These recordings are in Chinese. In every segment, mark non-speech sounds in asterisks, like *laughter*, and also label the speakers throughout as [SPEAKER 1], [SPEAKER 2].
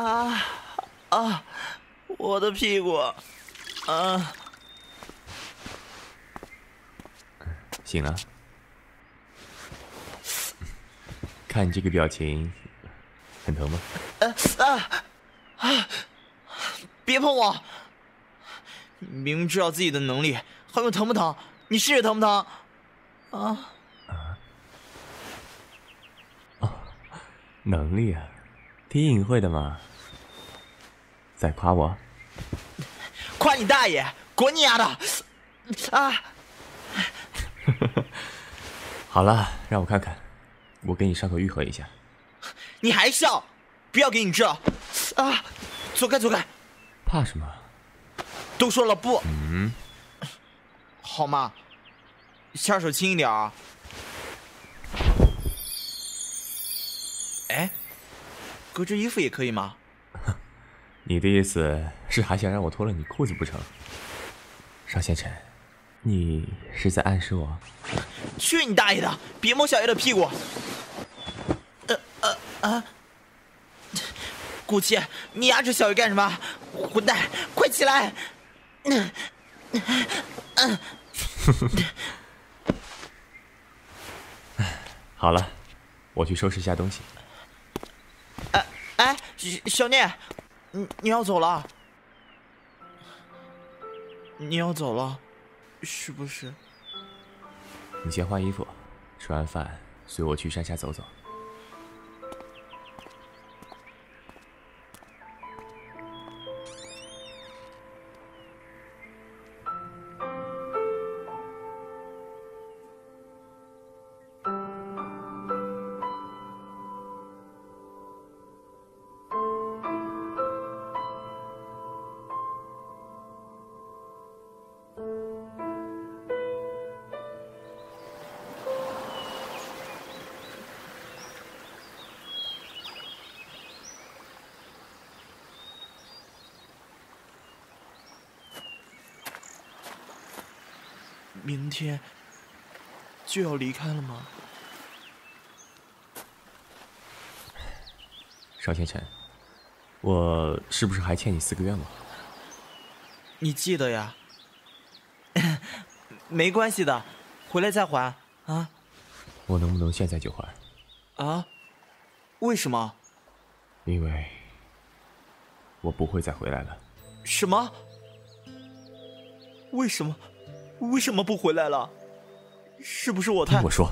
[SPEAKER 1] 啊啊！我的屁股，啊！
[SPEAKER 2] 醒了？看你这个表情，很疼吗？
[SPEAKER 1] 啊啊！别碰我！明明知道自己的能力，还问疼不疼？你试试疼不疼？啊
[SPEAKER 2] 能力啊，挺隐晦的嘛。在夸我？
[SPEAKER 1] 夸你大爷！滚你丫的！啊！*laughs*
[SPEAKER 2] 好了，让我看看，我给你伤口愈合一下。
[SPEAKER 1] 你还笑？不要给你治了！啊！走开，走开！
[SPEAKER 2] 怕什么？
[SPEAKER 1] 都说了不。嗯。好吗？下手轻一点啊。哎，隔着衣服也可以吗？
[SPEAKER 2] 你的意思是还想让我脱了你裤子不成？邵先辰，你是在暗示我？
[SPEAKER 1] 去你大爷的！别摸小爷的屁股！呃呃啊！顾七，你压着小爷干什么？混蛋，快起来！嗯
[SPEAKER 2] 嗯。好了，我去收拾一下东西。
[SPEAKER 1] 哎哎，小聂，你你要走了？你要走了，是不是？
[SPEAKER 2] 你先换衣服，吃完饭随我去山下走走。
[SPEAKER 1] 天就要离开了吗？
[SPEAKER 2] 邵先生，我是不是还欠你四个愿望？
[SPEAKER 1] 你记得呀？*coughs* 没关系的，回来再还啊。
[SPEAKER 2] 我能不能现在就还？
[SPEAKER 1] 啊？为什么？
[SPEAKER 2] 因为我不会再回来了。
[SPEAKER 1] 什么？为什么？为什么不回来了？是不是我太……
[SPEAKER 2] 听我说，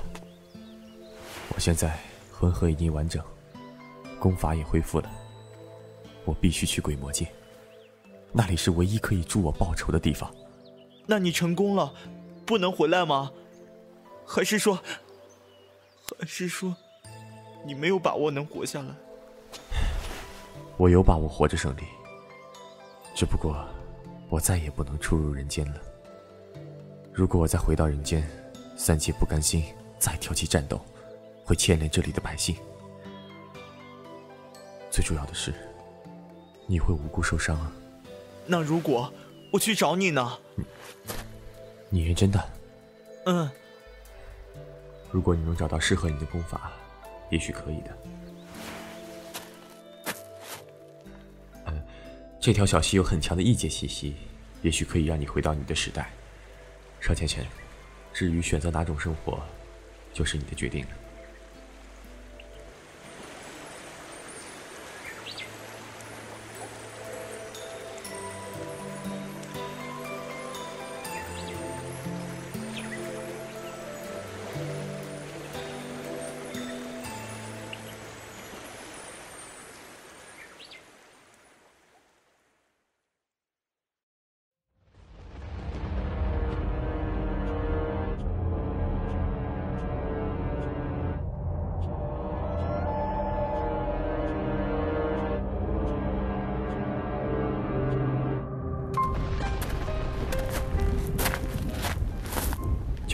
[SPEAKER 2] 我现在魂核已经完整，功法也恢复了，我必须去鬼魔界，那里是唯一可以助我报仇的地方。
[SPEAKER 1] 那你成功了，不能回来吗？还是说，还是说，你没有把握能活下来？
[SPEAKER 2] 我有把握活着胜利，只不过我再也不能出入人间了。如果我再回到人间，三界不甘心再挑起战斗，会牵连这里的百姓。最主要的是，你会无辜受伤啊。
[SPEAKER 1] 那如果我去找你呢？
[SPEAKER 2] 你认真的？
[SPEAKER 1] 嗯。
[SPEAKER 2] 如果你能找到适合你的功法，也许可以的。嗯，这条小溪有很强的异界气息，也许可以让你回到你的时代。邵芊芊，至于选择哪种生活，就是你的决定了。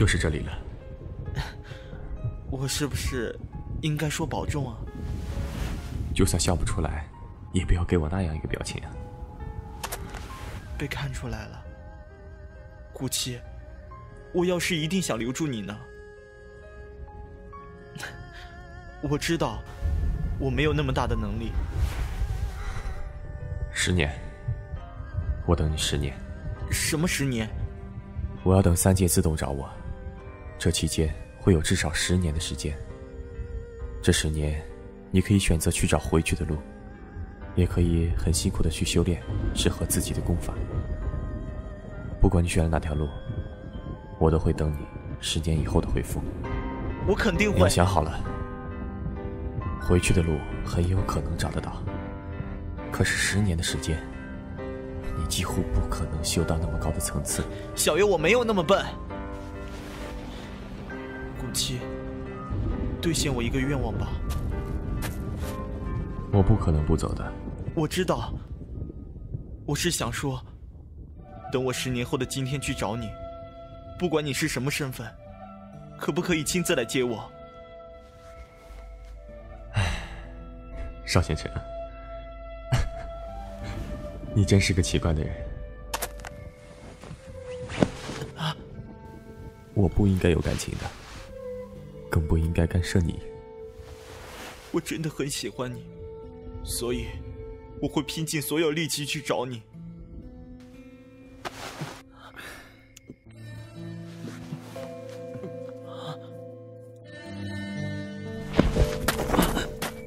[SPEAKER 2] 就是这里了。*laughs*
[SPEAKER 1] 我是不是应该说保重啊？
[SPEAKER 2] 就算笑不出来，也不要给我那样一个表情啊！
[SPEAKER 1] 被看出来了，顾七，我要是一定想留住你呢？*laughs* 我知道我没有那么大的能力，
[SPEAKER 2] 十年，我等你十年。
[SPEAKER 1] 什么十年？
[SPEAKER 2] 我要等三界自动找我，这期间会有至少十年的时间。这十年，你可以选择去找回去的路，也可以很辛苦的去修炼适合自己的功法。不管你选了哪条路，我都会等你十年以后的回复。
[SPEAKER 1] 我肯定会。
[SPEAKER 2] 你要想好了，回去的路很有可能找得到，可是十年的时间。你几乎不可能修到那么高的层次，
[SPEAKER 1] 小月我没有那么笨。古七，兑现我一个愿望吧。
[SPEAKER 2] 我不可能不走的。
[SPEAKER 1] 我知道。我是想说，等我十年后的今天去找你，不管你是什么身份，可不可以亲自来接我？
[SPEAKER 2] 唉，*sighs* 邵先生。*laughs* 你真是个奇怪的人，啊！我不应该有感情的，更不应该干涉你。
[SPEAKER 1] 我真的很喜欢你，所以我会拼尽所有力气去找你。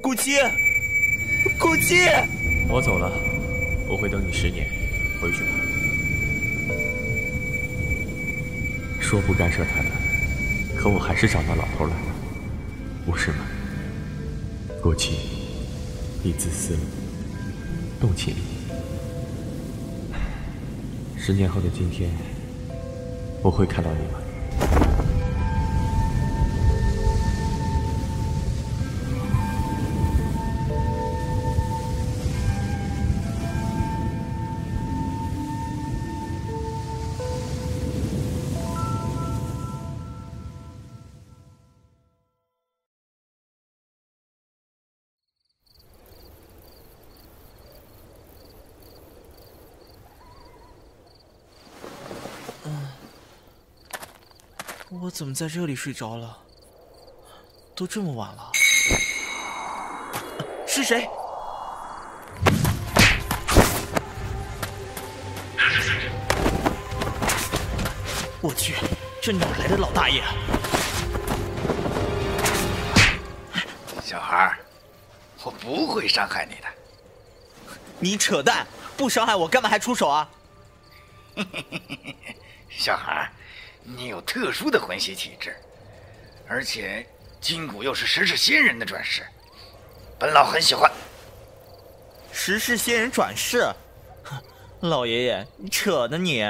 [SPEAKER 1] 顾七，顾七，
[SPEAKER 2] 我走了。我会等你十年，回去吧。说不干涉他的，可我还是找到老头来了，不是吗？郭七，你自私了，动情。十年后的今天，我会看到你吗？
[SPEAKER 1] 怎么在这里睡着了？都这么晚了，是谁？我去，这哪来的老大爷？
[SPEAKER 3] 小孩我不会伤害你的。
[SPEAKER 1] 你扯淡！不伤害我，干嘛还出手啊？*laughs*
[SPEAKER 3] 小孩你有特殊的魂系体质，而且筋骨又是十世仙人的转世，本老很喜欢。
[SPEAKER 1] 十世仙人转世？*laughs* 老爷爷，你扯呢你？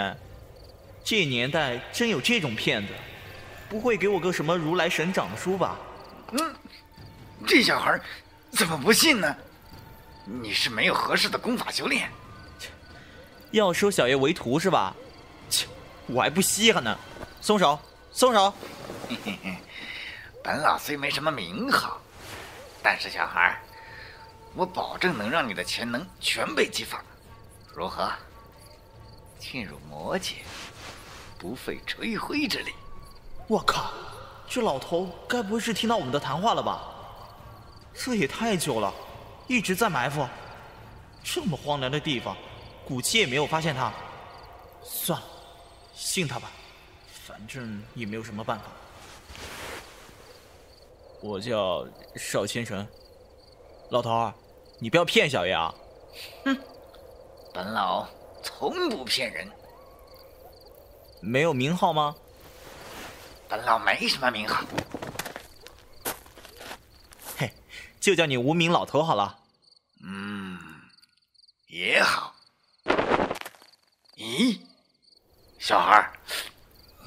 [SPEAKER 1] 这年代真有这种骗子？不会给我个什么如来神掌的书吧？
[SPEAKER 3] 嗯，这小孩怎么不信呢？你是没有合适的功法修炼。
[SPEAKER 1] 要收小爷为徒是吧？切，我还不稀罕呢。松手，松手！*laughs*
[SPEAKER 3] 本老虽没什么名号，但是小孩我保证能让你的潜能全被激发。如何？进入魔界，不费吹灰之力。
[SPEAKER 1] 我靠，这老头该不会是听到我们的谈话了吧？这也太久了，一直在埋伏。这么荒凉的地方，古奇也没有发现他。算了，信他吧。反正也没有什么办法。我叫邵千成，老头儿，你不要骗小爷啊！
[SPEAKER 3] 哼，本老从不骗人。
[SPEAKER 1] 没有名号吗？
[SPEAKER 3] 本老没什么名号。
[SPEAKER 1] 嘿，就叫你无名老头好了。
[SPEAKER 3] 嗯，也好。咦，小孩儿。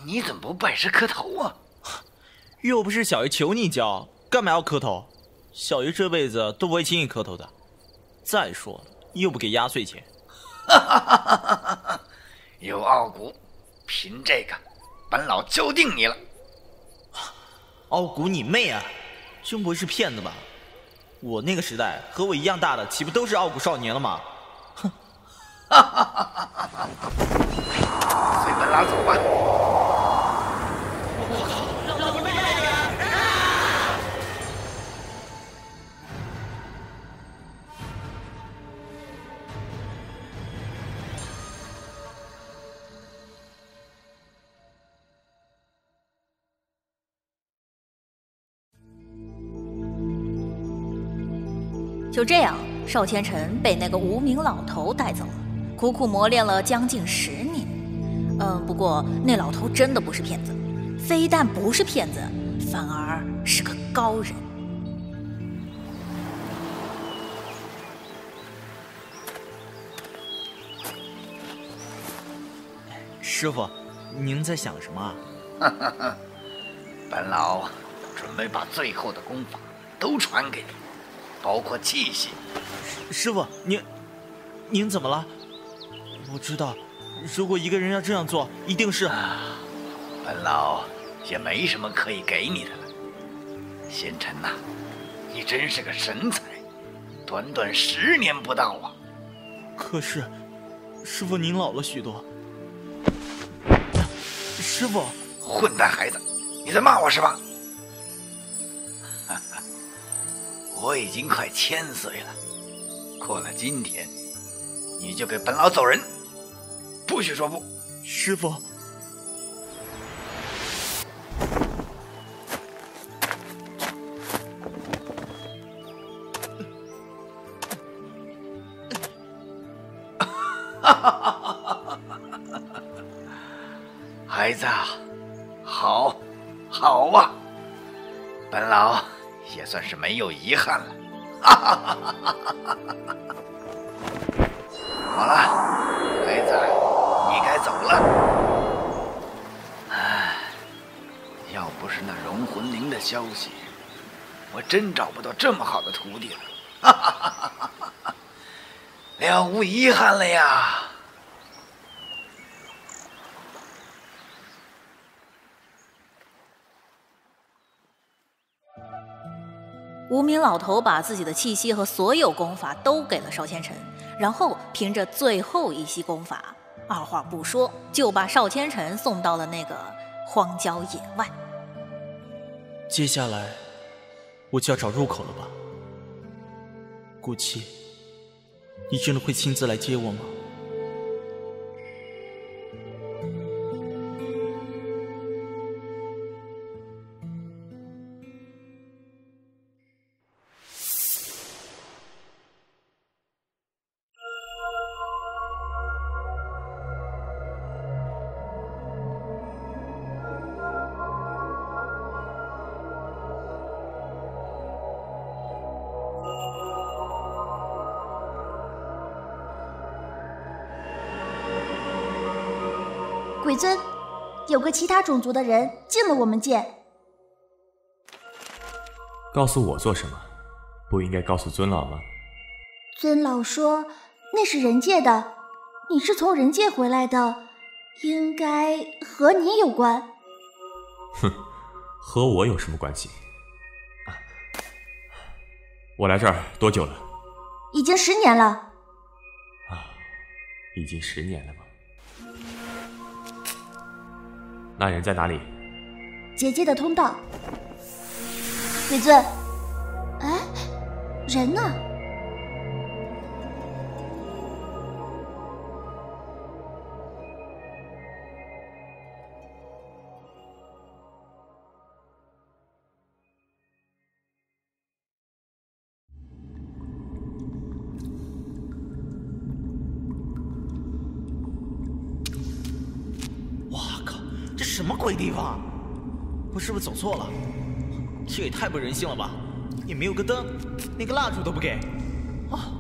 [SPEAKER 3] 你怎么不拜师磕头啊？
[SPEAKER 1] 又不是小爷求你教，干嘛要磕头？小爷这辈子都不会轻易磕头的。再说了，又不给压岁钱。*laughs*
[SPEAKER 3] 有傲骨，凭这个，本老交定你了。
[SPEAKER 1] 傲骨你妹啊！真不会是骗子吧？我那个时代和我一样大的，岂不都是傲骨少年了吗？哈哈哈哈哈！
[SPEAKER 3] 随本拉走吧！我靠！
[SPEAKER 4] 就这样，邵千晨被那个无名老头带走了。苦苦磨练了将近十年。嗯，不过那老头真的不是骗子，非但不是骗子，反而是个高人。
[SPEAKER 1] 师傅，您在想什么？*laughs*
[SPEAKER 3] 本老准备把最后的功法都传给你，包括气息。
[SPEAKER 1] 师傅，您您怎么了？我知道，如果一个人要这样做，一定是……
[SPEAKER 3] 本老也没什么可以给你的了。贤臣呐，你真是个神才，短短十年不到啊！
[SPEAKER 1] 可是，师傅您老了许多。师傅，
[SPEAKER 3] 混蛋孩子，你在骂我是吧？*laughs* 我已经快千岁了，过了今天，你就给本老走人，不许说不。
[SPEAKER 1] 师傅，*laughs*
[SPEAKER 3] 孩子，好，好啊，本老也算是没有遗憾了。好 *laughs* 唉，要不是那融魂灵的消息，我真找不到这么好的徒弟了。*laughs* 了无遗憾了呀。
[SPEAKER 4] 无名老头把自己的气息和所有功法都给了邵千尘，然后凭着最后一息功法，二话不说就把邵千尘送到了那个荒郊野外。
[SPEAKER 1] 接下来我就要找入口了吧？顾七，你真的会亲自来接我吗？
[SPEAKER 5] 他种族的人进了我们界。
[SPEAKER 2] 告诉我做什么？不应该告诉尊老吗？
[SPEAKER 5] 尊老说那是人界的，你是从人界回来的，应该和你有关。
[SPEAKER 2] 哼，和我有什么关系？我来这儿多久了？
[SPEAKER 5] 已经十年了。
[SPEAKER 2] 啊，已经十年了吗？那人在哪里？
[SPEAKER 5] 结界的通道。鬼尊，哎，人呢？
[SPEAKER 1] 是不是走错了？这也太不人性了吧！也没有个灯，连个蜡烛都不给。啊！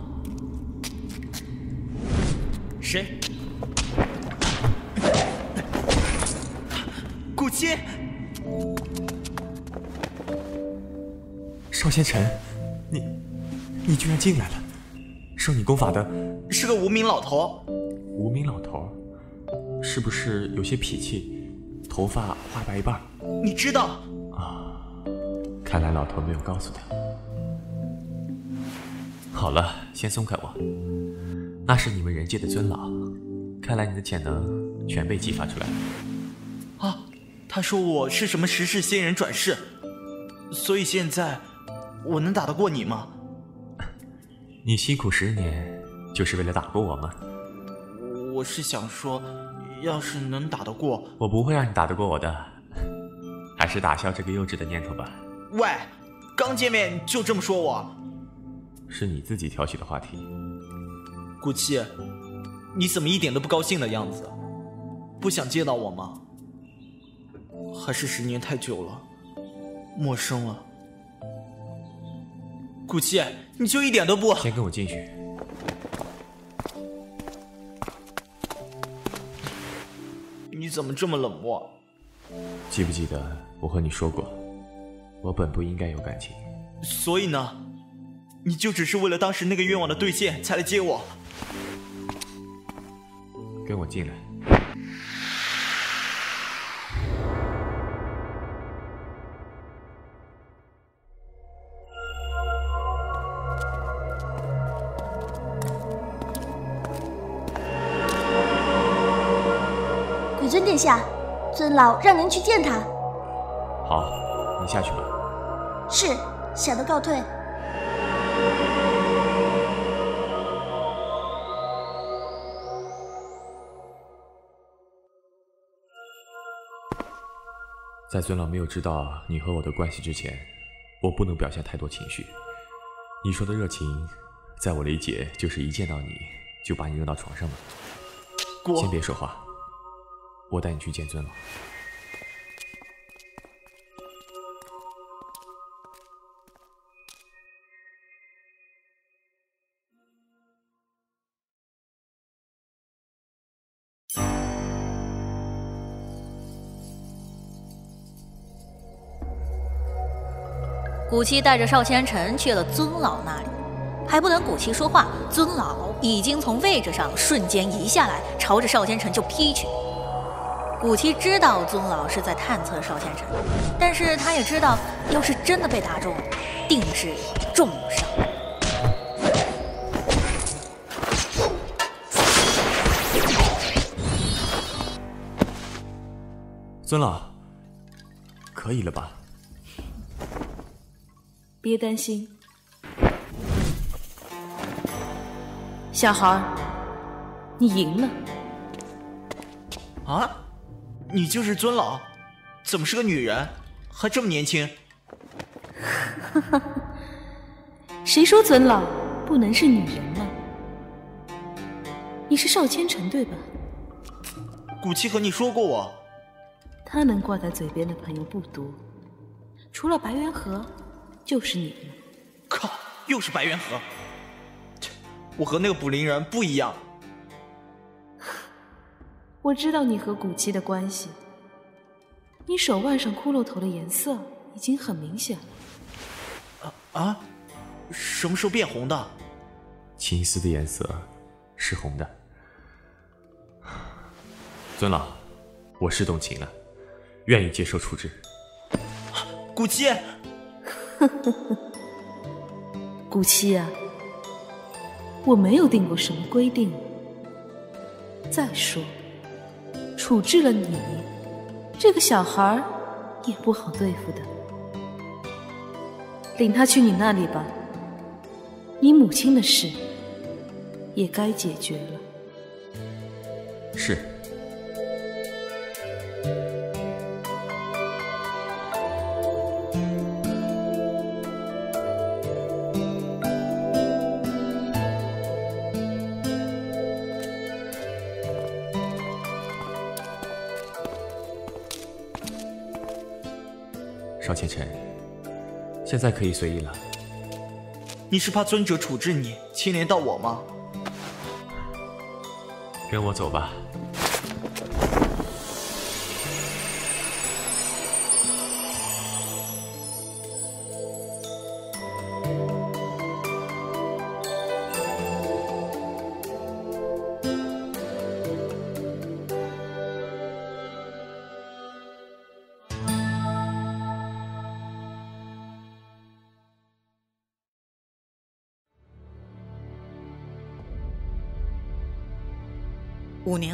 [SPEAKER 1] 谁？古七！
[SPEAKER 2] 邵仙尘，你，你居然进来了！受你功法的
[SPEAKER 1] 是个无名老头。
[SPEAKER 2] 无名老头，是不是有些脾气？头发花白一半？
[SPEAKER 1] 你知道？
[SPEAKER 2] 啊，看来老头没有告诉他。好了，先松开我。那是你们人界的尊老，看来你的潜能全被激发出来了。
[SPEAKER 1] 啊，他说我是什么十世仙人转世，所以现在我能打得过你吗？*laughs*
[SPEAKER 2] 你辛苦十年，就是为了打过我吗？
[SPEAKER 1] 我是想说，要是能打得过，
[SPEAKER 2] 我不会让你打得过我的。还是打消这个幼稚的念头吧。
[SPEAKER 1] 喂，刚见面就这么说我？
[SPEAKER 2] 是你自己挑起的话题。
[SPEAKER 1] 顾七，你怎么一点都不高兴的样子？不想见到我吗？还是十年太久了，陌生了？顾七，你就一点都不……
[SPEAKER 2] 先跟我进去。
[SPEAKER 1] 你怎么这么冷漠？
[SPEAKER 2] 记不记得我和你说过，我本不应该有感情。
[SPEAKER 1] 所以呢？你就只是为了当时那个愿望的兑现才来接我？
[SPEAKER 2] 跟我进来。
[SPEAKER 5] 鬼尊殿下，尊老让您去见他。
[SPEAKER 2] 好，你下去吧。
[SPEAKER 5] 是，小的告退。
[SPEAKER 2] 在尊老没有知道你和我的关系之前，我不能表现太多情绪。你说的热情，在我理解就是一见到你就把你扔到床上了。先别说话，我带你去见尊老。
[SPEAKER 4] 古七带着邵千尘去了尊老那里，还不等古七说话，尊老已经从位置上瞬间移下来，朝着邵千尘就劈去。古七知道尊老是在探测邵千尘，但是他也知道，要是真的被打中，定是重伤。
[SPEAKER 2] 尊老，可以了吧？
[SPEAKER 6] 别担心，小孩儿，你赢了。
[SPEAKER 1] 啊，你就是尊老？怎么是个女人？还这么年轻？*laughs*
[SPEAKER 6] 谁说尊老不能是女人了？你是邵千尘对吧？
[SPEAKER 1] 古七和你说过我。
[SPEAKER 6] 他能挂在嘴边的朋友不多，除了白元和。就是你了！
[SPEAKER 1] 靠，又是白元和。我和那个捕灵人不一样。
[SPEAKER 6] 我知道你和古七的关系。你手腕上骷髅头的颜色已经很明显了。
[SPEAKER 1] 啊啊！什么时候变红的？
[SPEAKER 2] 青丝的颜色是红的。尊老，我是动情了，愿意接受处置。
[SPEAKER 1] 古七。
[SPEAKER 6] 呵呵呵，古七啊，我没有定过什么规定。再说，处置了你，这个小孩也不好对付的。领他去你那里吧，你母亲的事也该解决了。
[SPEAKER 2] 是。邵倩倩，现在可以随意了。
[SPEAKER 1] 你是怕尊者处置你，牵连到我吗？
[SPEAKER 2] 跟我走吧。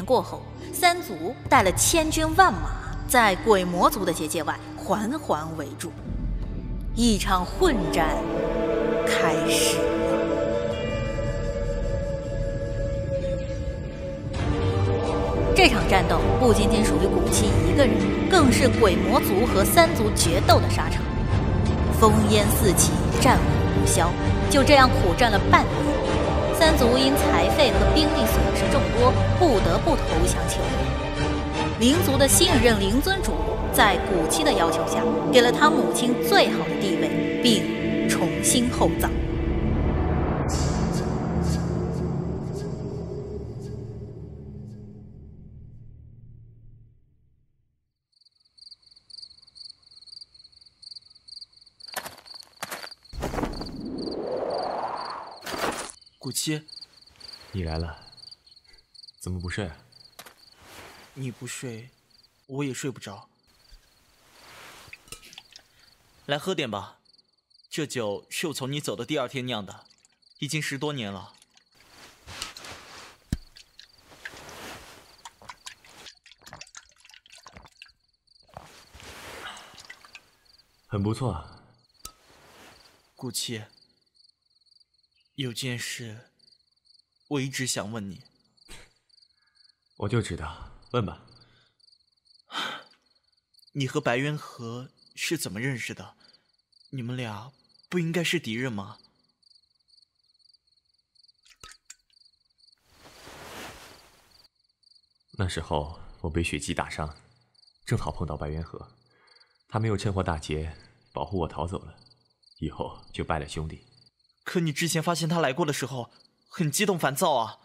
[SPEAKER 4] 过后，三族带了千军万马，在鬼魔族的结界外缓缓围住，一场混战开始了。这场战斗不仅仅属于古七一个人，更是鬼魔族和三族决斗的沙场，烽烟四起，战火。不消，就这样苦战了半年。三族因财费和兵力损失众多，不得不投降求援。灵族的新任灵尊主在古七的要求下，给了他母亲最好的地位，并重新厚葬。
[SPEAKER 1] 古七，
[SPEAKER 2] 你来了，怎么不睡啊？
[SPEAKER 1] 你不睡，我也睡不着。来喝点吧，这酒是我从你走的第二天酿的，已经十多年了。
[SPEAKER 2] 很不错。
[SPEAKER 1] 顾七。有件事，我一直想问你。
[SPEAKER 2] 我就知道，问吧。*sighs*
[SPEAKER 1] 你和白渊河是怎么认识的？你们俩不应该是敌人吗？
[SPEAKER 2] 那时候我被血姬打伤，正好碰到白渊河，他没有趁火打劫，保护我逃走了，以后就拜了兄弟。
[SPEAKER 1] 可你之前发现他来过的时候，很激动烦躁啊。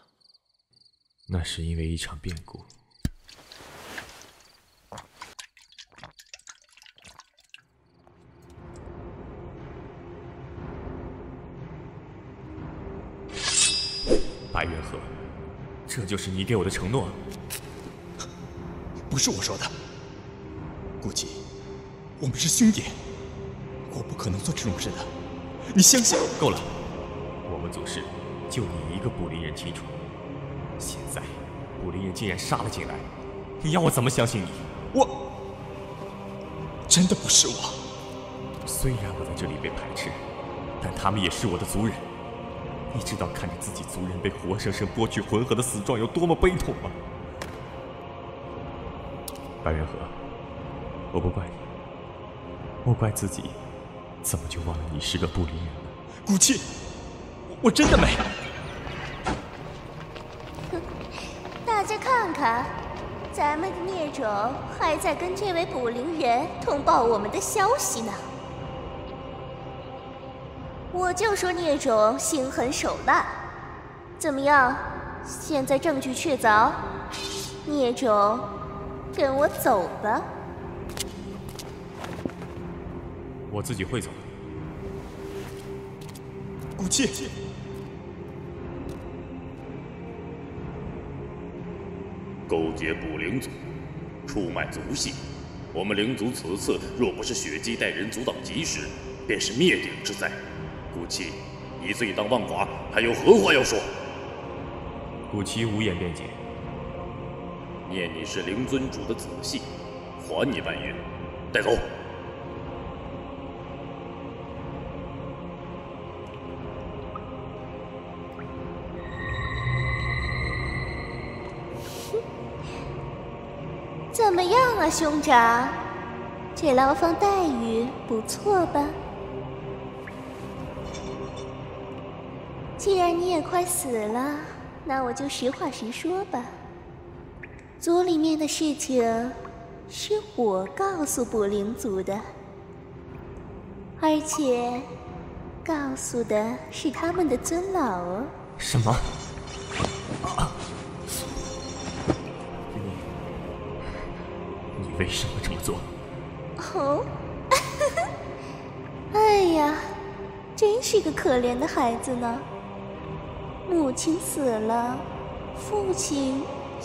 [SPEAKER 2] 那是因为一场变故。白元河，这就是你给我的承诺？
[SPEAKER 7] 不是我说的，顾忌，我们是兄弟，我不可能做这种事的，你相信？
[SPEAKER 2] 够了。我们祖师就你一个捕灵人清楚，现在捕灵人竟然杀了进来，你要我怎么相信你？
[SPEAKER 7] 我真的不是我。
[SPEAKER 2] 虽然我在这里被排斥，但他们也是我的族人。你知道看着自己族人被活生生剥去魂核的死状有多么悲痛吗？白元河，我不怪你，我怪自己，怎么就忘了你是个不灵人了？
[SPEAKER 7] 古气。我真的没。
[SPEAKER 5] 看看，咱们的孽种还在跟这位捕灵人通报我们的消息呢。我就说孽种心狠手辣，怎么样？现在证据确凿，孽种，跟我走吧。
[SPEAKER 2] 我自己会走。
[SPEAKER 7] 古气。
[SPEAKER 8] 勾结捕灵族，出卖族系，我们灵族此次若不是血姬带人阻挡及时，便是灭顶之灾。古七，你罪当万剐，还有何话要说？
[SPEAKER 2] 古七无言辩解。
[SPEAKER 8] 念你是灵尊主的子系，还你半月，带走。
[SPEAKER 5] 兄长？这牢房待遇不错吧？既然你也快死了，那我就实话实说吧。族里面的事情是我告诉捕灵族的，而且告诉的是他们的尊老哦。
[SPEAKER 2] 什么？为什么这么做？
[SPEAKER 5] 哦，*laughs* 哎呀，真是个可怜的孩子呢。母亲死了，父亲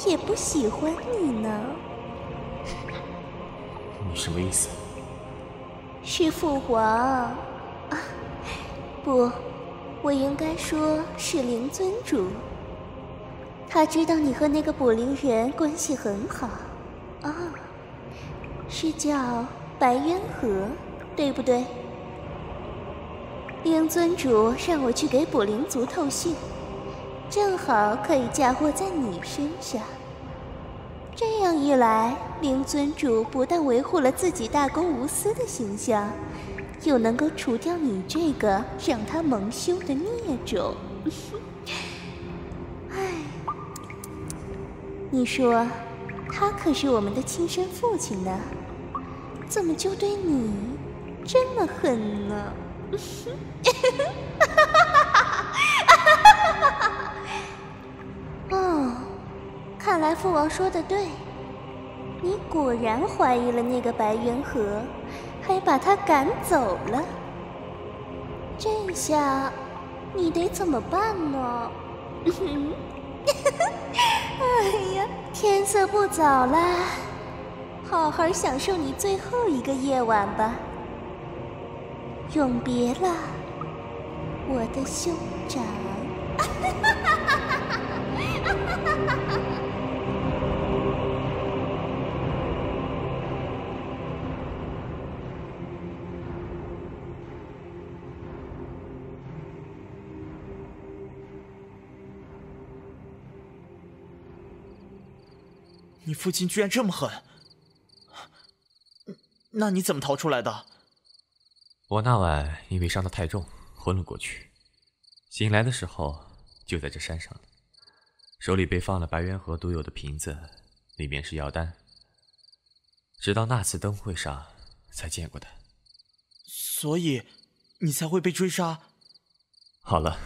[SPEAKER 5] 也不喜欢你呢。
[SPEAKER 2] 你什么意思？
[SPEAKER 5] 是父皇啊，不，我应该说是灵尊主。他知道你和那个捕灵人关系很好啊。是叫白渊河，对不对？灵尊主让我去给卜灵族透信，正好可以嫁祸在你身上。这样一来，灵尊主不但维护了自己大公无私的形象，又能够除掉你这个让他蒙羞的孽种。*laughs* 唉，你说，他可是我们的亲生父亲呢，怎么就对你这么狠呢？*laughs* 哦，看来父王说的对，你果然怀疑了那个白猿河，还把他赶走了。这下你得怎么办呢？*laughs* 哎呀，天色不早了，好好享受你最后一个夜晚吧。永别了，我的兄长。
[SPEAKER 1] 你父亲居然这么狠，那你怎么逃出来的？
[SPEAKER 2] 我那晚因为伤得太重，昏了过去。醒来的时候就在这山上了，手里被放了白猿河独有的瓶子，里面是药丹。直到那次灯会上才见过他。
[SPEAKER 1] 所以你才会被追杀。*laughs*
[SPEAKER 2] 好了，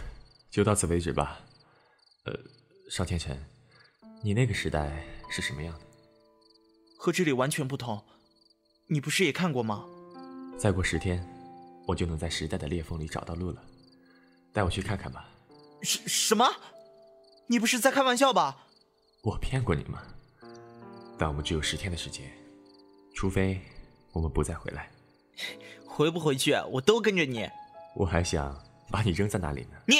[SPEAKER 2] 就到此为止吧。呃，邵天辰，你那个时代是什么样的？
[SPEAKER 1] 和这里完全不同。你不是也看过吗？
[SPEAKER 2] 再过十天，我就能在时代的裂缝里找到路了。带我去看看吧。
[SPEAKER 1] 什什么？你不是在开玩笑吧？
[SPEAKER 2] 我骗过你吗？但我们只有十天的时间，除非我们不再回来。*laughs*
[SPEAKER 1] 回不回去，我都跟着你。
[SPEAKER 2] 我还想把你扔在那里呢。
[SPEAKER 1] 你，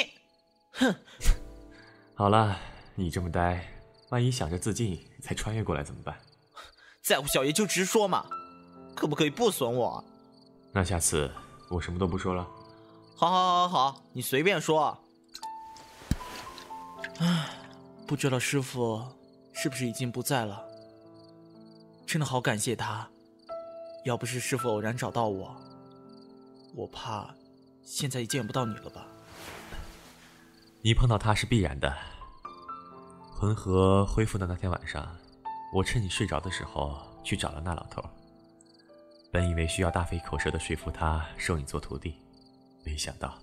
[SPEAKER 1] 哼！
[SPEAKER 2] 好了，你这么呆，万一想着自尽才穿越过来怎么办？
[SPEAKER 1] 在乎小爷就直说嘛，可不可以不损我？
[SPEAKER 2] 那下次我什么都不说了。
[SPEAKER 1] 好，好，好，好，你随便说。唉，不知道师傅是不是已经不在了？真的好感谢他，要不是师傅偶然找到我，我怕现在也见不到你了吧？
[SPEAKER 2] 你碰到他是必然的。浑河恢复的那天晚上，我趁你睡着的时候去找了那老头。本以为需要大费口舌的说服他收你做徒弟，没想到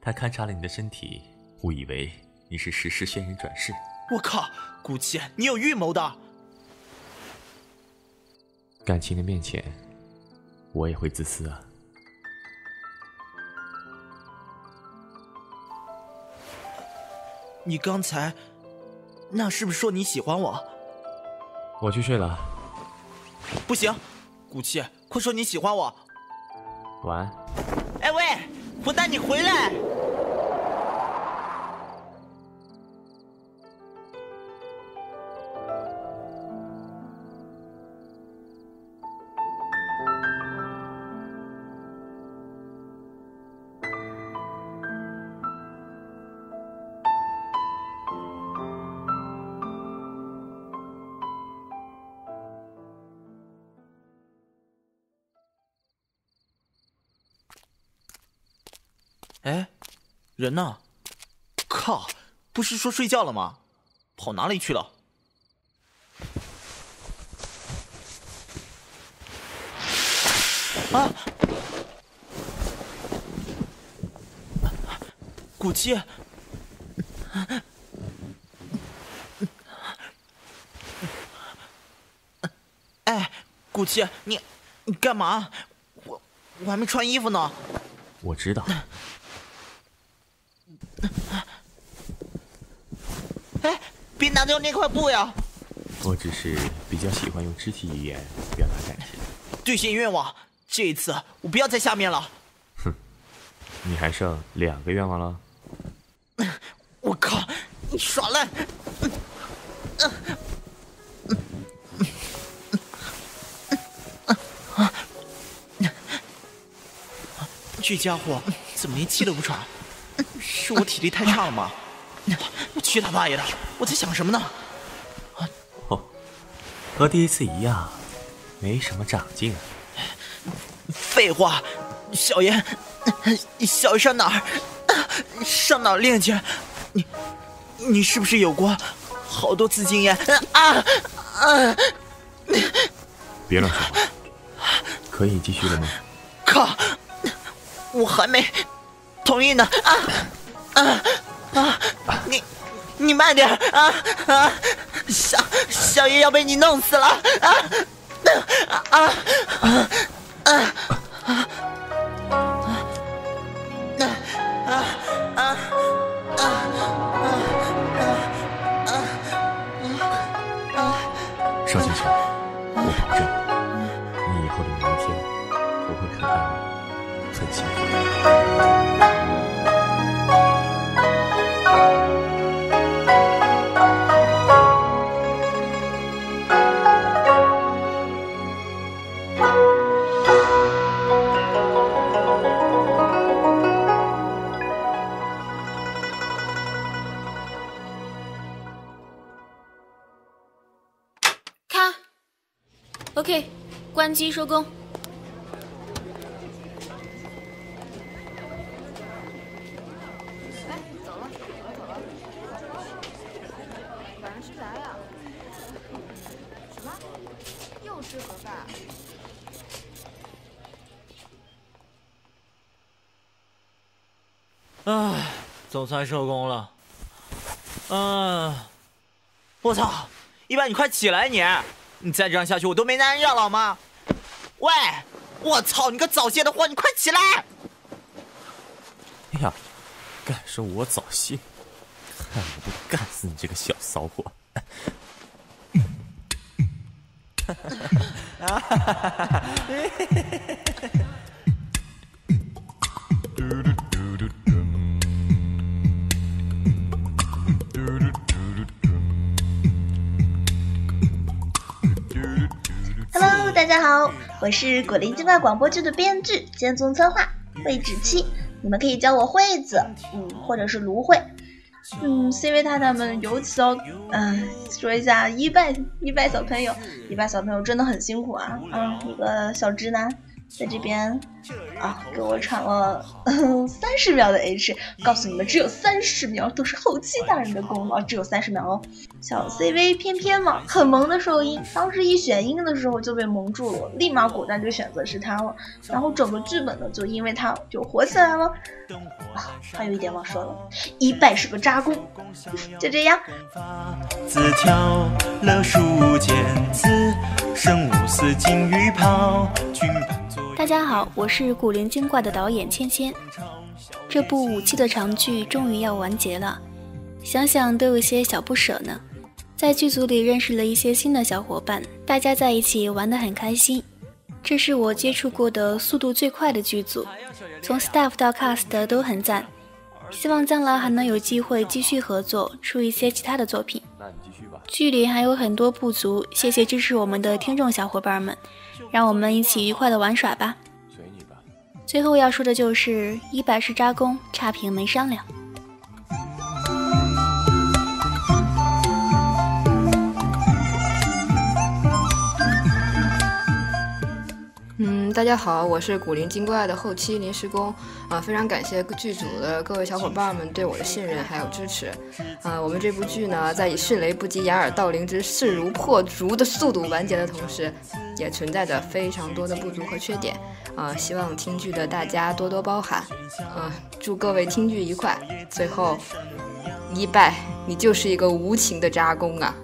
[SPEAKER 2] 他勘察了你的身体，误以为你是石狮仙人转世。
[SPEAKER 1] 我靠，古七，你有预谋的！
[SPEAKER 2] 感情的面前，我也会自私啊。
[SPEAKER 1] 你刚才那是不是说你喜欢我？
[SPEAKER 2] 我去睡了。
[SPEAKER 1] 不行，古七，快说你喜欢我！
[SPEAKER 2] 晚安。
[SPEAKER 1] 哎喂，我带，你回来！人呢？靠，不是说睡觉了吗？跑哪里去了？啊！古七，哎，古七，你你干嘛？我我还没穿衣服呢。
[SPEAKER 2] 我知道。
[SPEAKER 1] 哎，别拿掉那块布呀！
[SPEAKER 2] 我只是比较喜欢用肢体语言表达感情。
[SPEAKER 1] 兑现愿望，这一次我不要在下面了。
[SPEAKER 2] 哼，你还剩两个愿望了。
[SPEAKER 1] 我靠，你耍赖！*laughs* 这家伙怎么连气都不喘？是我体力太差了吗？去他大爷的！我在想什么呢？
[SPEAKER 2] 哦，和第一次一样，没什么长进啊。
[SPEAKER 1] 废话，小爷，小爷上哪儿？上哪儿练去？你，你是不是有过好多次经验？啊啊！
[SPEAKER 2] 别乱说话，可以继续了吗？
[SPEAKER 1] 靠！我还没同意呢！啊啊啊！你你慢点啊啊！小小爷要被你弄死了！啊啊啊啊！
[SPEAKER 2] Ok 关机收工。哎走了走了走了晚上吃啥呀
[SPEAKER 9] 什么又吃盒饭
[SPEAKER 1] 啊总算收工了。嗯我操一白你快起来你。你再这样下去，我都没男人要了好吗？喂，我操！你个早泄的货，你快起来！
[SPEAKER 2] 哎呀，敢说我早泄，看我不干死你这个小骚货
[SPEAKER 10] ！Hello，*laughs* 大家好，我是古灵精怪广播剧的编剧兼总策划惠芷七，你们可以叫我惠子，嗯，或者是芦荟。嗯，CV 太太们尤其要，嗯、说一下一拜一拜小朋友，一拜小朋友真的很辛苦啊，嗯，一个小直男在这边啊给我喘了 *laughs* 三十秒的 H，告诉你们只有三十秒，都是后期大人的功劳，只有三十秒哦。小 CV 偏偏嘛，很萌的受音，当时一选音的时候就被蒙住了，立马果断就选择是他了，然后整个剧本呢就因为他就火起来了。啊，还有一点忘说了，一拜是个渣攻，就这样。
[SPEAKER 11] 自挑了书剑子，生无死金鱼袍，君
[SPEAKER 9] 大家好，我是古灵精怪的导演芊芊。这部五期的长剧终于要完结了，想想都有些小不舍呢。在剧组里认识了一些新的小伙伴，大家在一起玩得很开心。这是我接触过的速度最快的剧组，从 staff 到 cast 都很赞。希望将来还能有机会继续合作，出一些其他的作品。
[SPEAKER 2] 那你继续吧。
[SPEAKER 9] 剧里还有很多不足，谢谢支持我们的听众小伙伴们，让我们一起愉快的玩耍吧。
[SPEAKER 2] 随你吧。
[SPEAKER 9] 最后要说的就是，一百是扎工，差评没商量。
[SPEAKER 12] 嗯，大家好，我是古灵精怪的后期临时工啊，非常感谢剧组的各位小伙伴们对我的信任还有支持啊。我们这部剧呢，在以迅雷不及掩耳盗铃之势如破竹的速度完结的同时，也存在着非常多的不足和缺点啊。希望听剧的大家多多包涵啊，祝各位听剧愉快。最后，一拜，你就是一个无情的渣工啊！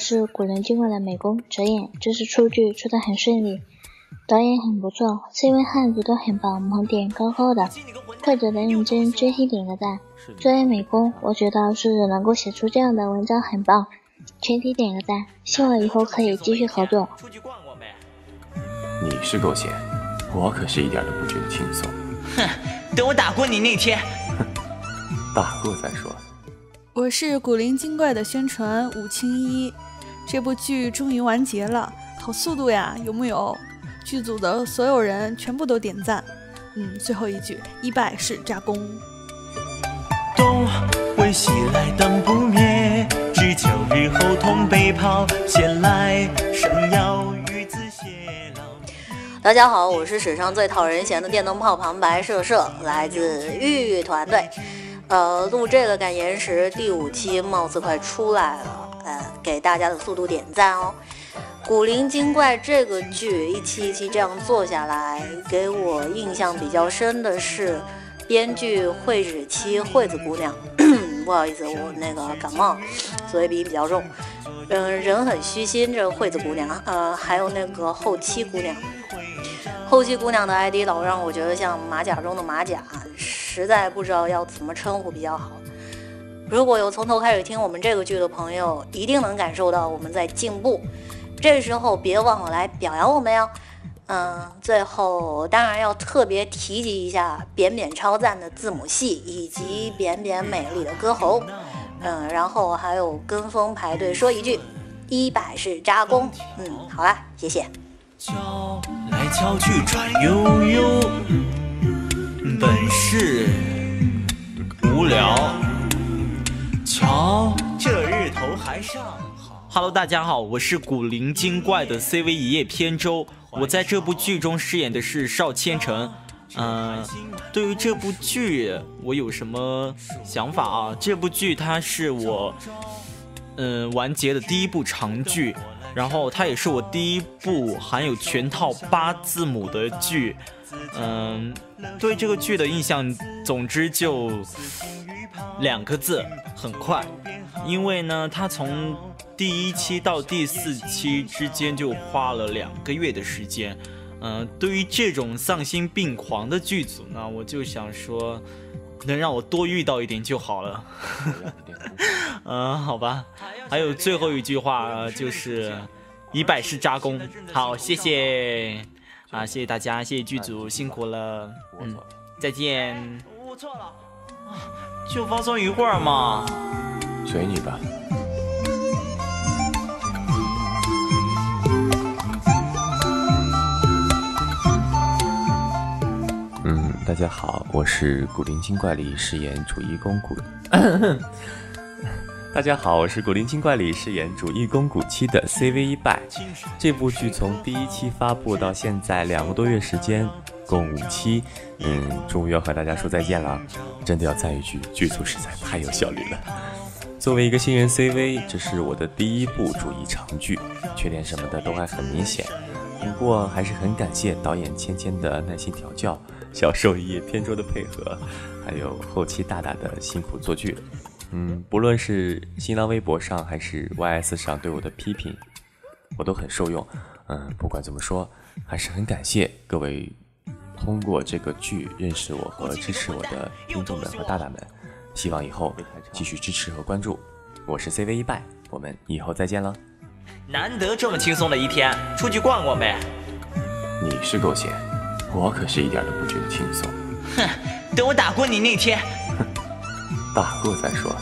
[SPEAKER 5] 是古灵精怪的美工哲演，这次出剧出的很顺利，导演很不错，CV 汉子都很棒，萌点高高的，会者的认真，真心点个赞。作为美工，我觉得狮子能够写出这样的文章很棒，全体点个赞，希望以后可以继续合作。
[SPEAKER 2] 你是够闲，我可是一点都不觉得轻松。
[SPEAKER 1] 哼，等我打过你那天，
[SPEAKER 2] 打过再说。
[SPEAKER 13] 我是古灵精怪的宣传武青一，这部剧终于完结了，好速度呀，有木有？剧组的所有人全部都点赞。嗯，最后一句，一拜是扎工。
[SPEAKER 1] 动，为袭来灯不灭。只求日后同北跑，闲来生要与子偕老。
[SPEAKER 14] 大家好，我是史上最讨人嫌的电灯泡旁白社社，来自玉玉团队。呃，录这个感言时，第五期貌似快出来了，呃，给大家的速度点赞哦。古灵精怪这个剧一期一期这样做下来，给我印象比较深的是编剧惠子七惠子姑娘。*clears throat* 不好意思，我那个感冒，所以鼻音比较重。嗯，人很虚心，这惠子姑娘，呃，还有那个后期姑娘。后期姑娘的 ID 老让我觉得像马甲中的马甲，实在不知道要怎么称呼比较好。如果有从头开始听我们这个剧的朋友，一定能感受到我们在进步。这时候别忘了来表扬我们哟。嗯，最后当然要特别提及一下扁扁超赞的字母戏以及扁扁美丽的歌喉。嗯，然后还有跟风排队说一句，一百是扎工。嗯，好啦，谢谢。
[SPEAKER 1] 敲来敲去转悠悠，本是无聊。瞧这日头还上好。Hello，大家好，我是古灵精怪的 CV 一叶扁舟。我在这部剧中饰演的是邵千成。嗯，对于这部剧，我有什么想法啊？这部剧它是我嗯完结的第一部长剧，然后它也是我第一部含有全套八字母的剧。嗯，对这个剧的印象，总之就两个字，很快。因为呢，他从第一期到第四期之间就花了两个月的时间。嗯，对于这种丧心病狂的剧组呢，我就想说，能让我多遇到一点就好了。嗯，*laughs* 好吧。还有最后一句话就是一百是扎工。好，谢谢啊，谢谢大家，谢谢剧组辛苦了。嗯，再见。我错了，就放松一会儿嘛。
[SPEAKER 2] 随你吧。嗯，大家好，我是古灵精怪里饰演楚一公古。大家好，我是古灵精怪里饰演主义公古七的 CV 一拜。这部剧从第一期发布到现在两个多月时间，共五期。嗯，终于要和大家说再见了，真的要赞一句，剧组实在太有效率了。作为一个新人 CV，这是我的第一部主义长剧，缺点什么的都还很明显。不过还是很感谢导演芊芊的耐心调教，小受一叶扁舟的配合，还有后期大大的辛苦做剧。嗯，不论是新浪微博上还是 YS 上对我的批评，我都很受用。嗯，不管怎么说，还是很感谢各位通过这个剧认识我和支持我的听众们和大大们。希望以后继续支持和关注。我是 CV 一拜，我们以后再见了。
[SPEAKER 15] 难得这么轻松的一天，出去逛逛呗。
[SPEAKER 2] 你是够闲，我可是一点都不觉得轻松。
[SPEAKER 15] 哼，等我打过你那天。
[SPEAKER 2] 打过再说。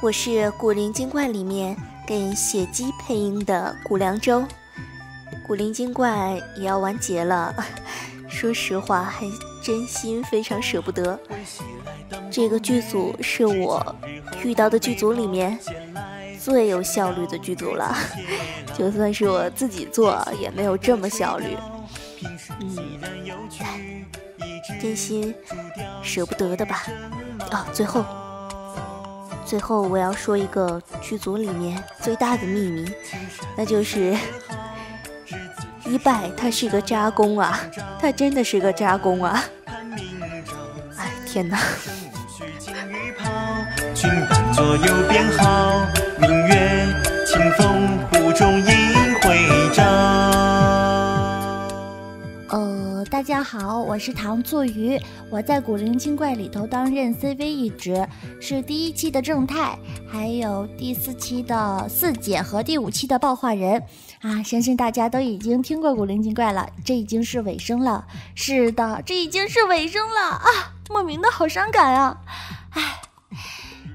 [SPEAKER 16] 我是古灵精怪里面给血姬配音的古凉州。古灵精怪也要完结了，说实话还真心非常舍不得。这个剧组是我遇到的剧组里面最有效率的剧组了，*laughs* 就算是我自己做也没有这么效率。嗯，真心舍不得的吧？哦，最后，最后我要说一个剧组里面最大的秘密，那就是一拜他是个渣工啊，他真的是个渣工啊！哎，天哪！
[SPEAKER 1] 君伴左右边好，明月清风湖中映
[SPEAKER 17] 大家好，我是糖醋鱼，我在《古灵精怪》里头担任 CV 一职，是第一期的正太，还有第四期的四姐和第五期的爆化人啊！相信大家都已经听过《古灵精怪》了，这已经是尾声了。是的，这已经是尾声了啊！莫名的好伤感啊！唉。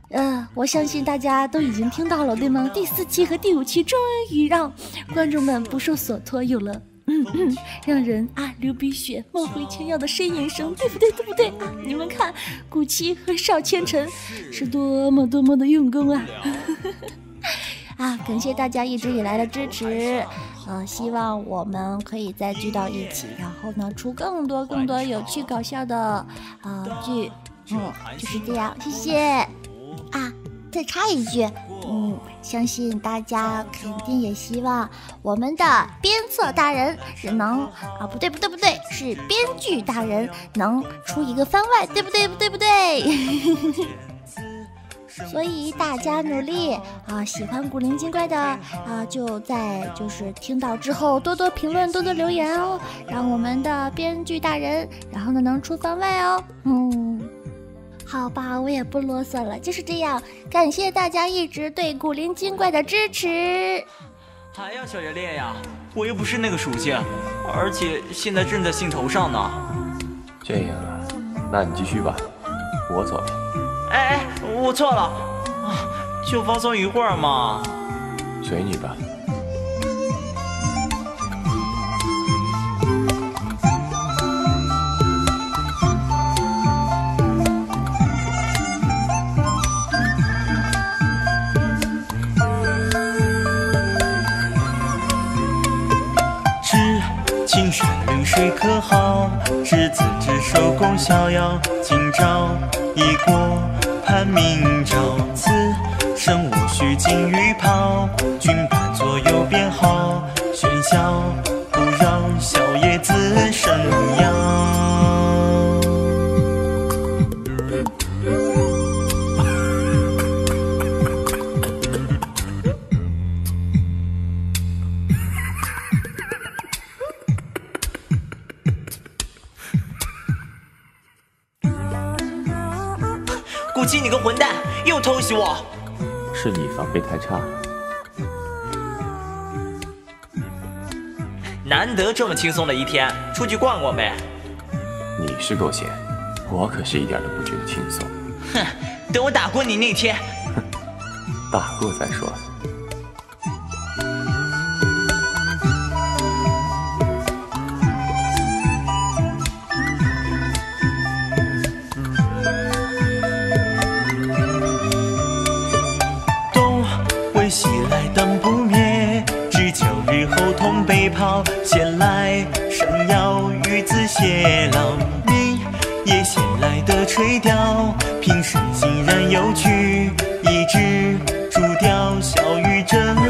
[SPEAKER 17] 呃，我相信大家都已经听到了，对吗？第四期和第五期终于让观众们不受所托，有了嗯嗯，让人啊流鼻血、梦回前药的呻吟声，对不对？对不对啊？你们看，古七和邵千尘是多么多么的用功啊！*laughs* 啊，感谢大家一直以来的支持，呃，希望我们可以再聚到一起，然后呢，出更多更多有趣搞笑的啊剧，嗯，就是这样，谢谢啊。再插一句，嗯，相信大家肯定也希望我们的鞭策大人是能啊，不对不对不对，是编剧大人能出一个番外，对不对不对不对？*laughs* 所以大家努力啊！喜欢古灵精怪的啊，就在就是听到之后多多评论，多多留言哦，让我们的编剧大人，然后呢能出番外哦。嗯，好吧，我也不啰嗦了，就是这样。感谢大家一直对古灵精怪的支持。
[SPEAKER 1] 还要小爷练呀？我又不是那个属性，而且现在正在兴头上呢。
[SPEAKER 2] 这样啊，那你继续吧，我走了。
[SPEAKER 1] 哎哎，我错了，啊，就放松一会儿嘛。
[SPEAKER 2] 随你吧。
[SPEAKER 1] 执子之手，共逍遥。今朝。已过盼明朝，此生无需金玉袍。君伴左右便好，喧嚣不扰，小爷自生阳。又偷袭我！
[SPEAKER 2] 是你防备太差。
[SPEAKER 1] 难得这么轻松的一天，出去逛逛呗。
[SPEAKER 2] 你是够闲，我可是一点都不觉得轻松。
[SPEAKER 1] 哼，等我打过你那天。
[SPEAKER 2] 哼，打过再说。
[SPEAKER 1] 跑。闲来生邀与子偕老，你也闲来的垂钓，平生欣然有趣，一枝竹雕笑语真。